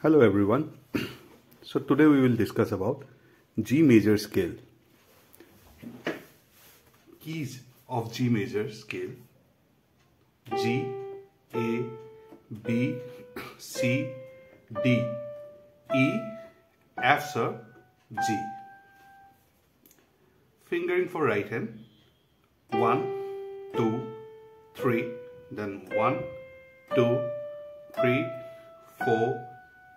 Hello everyone. So today we will discuss about G major scale. Keys of G major scale. G, A, B, C, D, E, F sub G. Fingering for right hand. 1, 2, 3. Then 1, 2, 3, 4,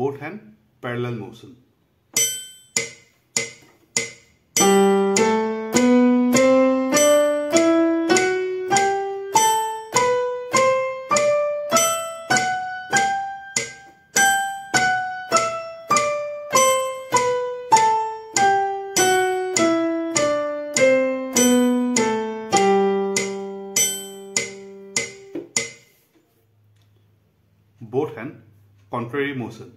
both hand parallel motion. both hand contrary motion